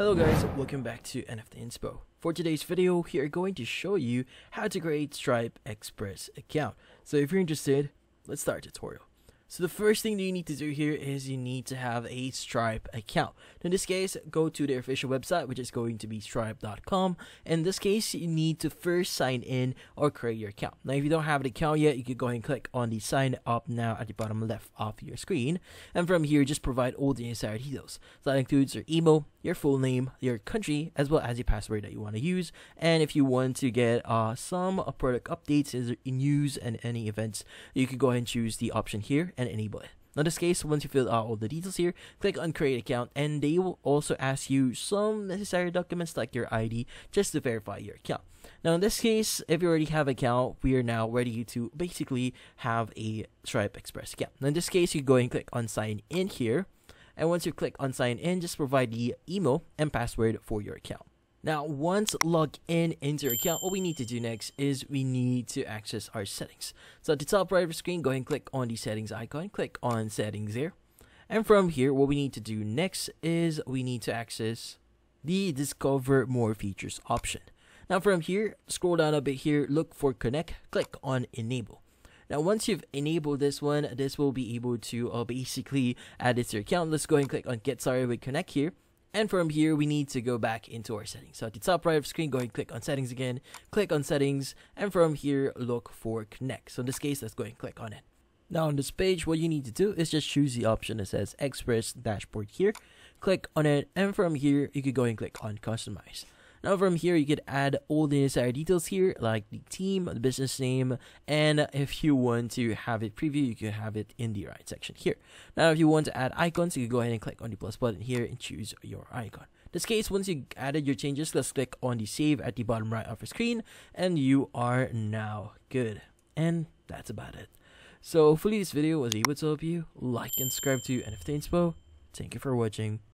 Hello guys, welcome back to NFT Inspo. For today's video, we are going to show you how to create Stripe Express account. So if you're interested, let's start tutorial. So the first thing that you need to do here is you need to have a Stripe account. In this case, go to their official website, which is going to be stripe.com. In this case, you need to first sign in or create your account. Now, if you don't have an account yet, you can go ahead and click on the sign up now at the bottom left of your screen. And from here, just provide all the necessary details. So that includes your email, your full name, your country, as well as your password that you want to use. And if you want to get uh, some product updates, news, and any events, you can go ahead and choose the option here and enable it. In this case, once you fill out all the details here, click on create account and they will also ask you some necessary documents like your ID just to verify your account. Now in this case, if you already have an account, we are now ready to basically have a Stripe Express account. Now in this case, you go and click on sign in here. And once you click on sign in, just provide the email and password for your account. Now, once logged in into your account, what we need to do next is we need to access our settings. So at the top right of the screen, go ahead and click on the settings icon, click on settings there. And from here, what we need to do next is we need to access the discover more features option. Now from here, scroll down a bit here, look for connect, click on enable. Now once you've enabled this one, this will be able to uh, basically add it to your account. Let's go and click on get started with connect here. And from here, we need to go back into our settings. So at the top right of the screen, go ahead and click on settings again, click on settings, and from here, look for connect. So in this case, let's go ahead and click on it. Now on this page, what you need to do is just choose the option that says Express Dashboard here. Click on it, and from here, you can go and click on Customize. Now from here, you could add all the necessary details here, like the team, the business name, and if you want to have it preview, you can have it in the right section here. Now, if you want to add icons, you can go ahead and click on the plus button here and choose your icon. In this case, once you added your changes, let's click on the save at the bottom right of your screen, and you are now good. And that's about it. So hopefully this video was able to help you. Like and subscribe to NFT Inspo. Thank you for watching.